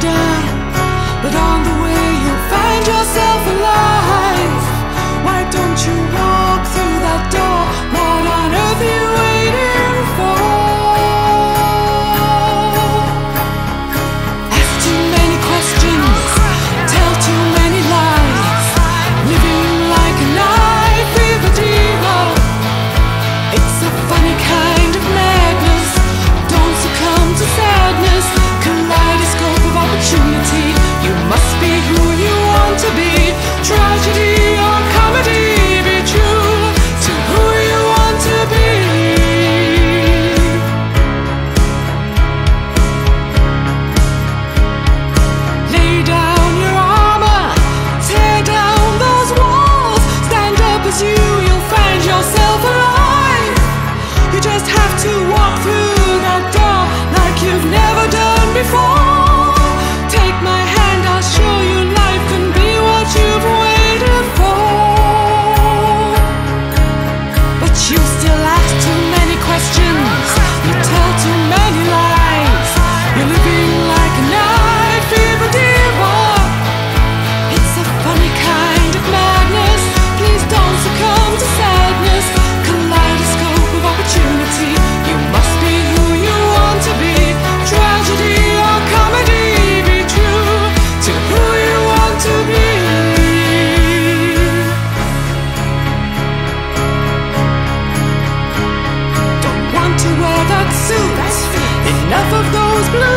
down Enough of those blood.